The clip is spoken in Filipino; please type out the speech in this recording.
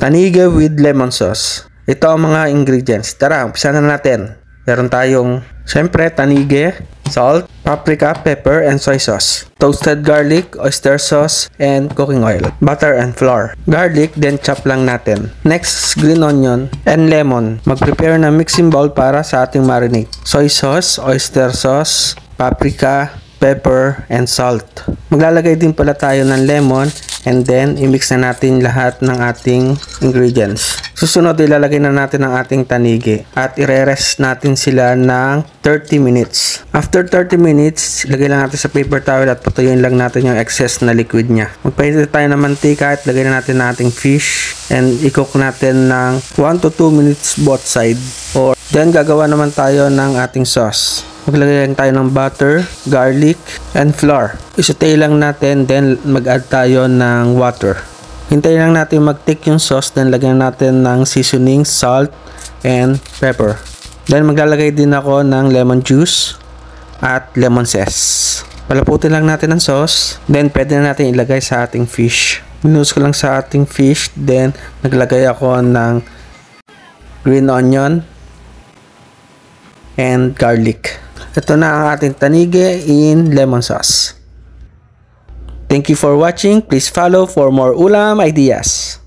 Tanige with lemon sauce. Ito ang mga ingredients. Tara, umpisa na natin. Meron tayong, syempre, tanige, salt, paprika, pepper, and soy sauce. Toasted garlic, oyster sauce, and cooking oil. Butter and flour. Garlic, then chop lang natin. Next, green onion and lemon. Mag-prepare ng mixing bowl para sa ating marinade. Soy sauce, oyster sauce, paprika, pepper, and salt. Maglalagay din pala tayo ng lemon and then i-mix na natin lahat ng ating ingredients. Susunod ilalagay na natin ang ating tanigi at ire-rest natin sila ng 30 minutes. After 30 minutes, ilagay lang natin sa paper towel at patuyuin lang natin yung excess na liquid niya. Magpainit tayo ng mantika at lagay na natin ng ating fish and i-cook natin ng 1 to 2 minutes both side or then gagawa naman tayo ng ating sauce. Maglagay lang tayo ng butter, garlic, and flour. Isutay lang natin, then mag-add tayo ng water. Hintayin lang natin mag-take yung sauce, then lagyan natin ng seasoning, salt, and pepper. Then maglalagay din ako ng lemon juice at lemon zest. Palaputin lang natin ang sauce, then pwede na natin ilagay sa ating fish. Minus ko lang sa ating fish, then naglagay ako ng green onion and garlic. Ito na ang ating tanige in lemon sauce. Thank you for watching. Please follow for more ulam ideas.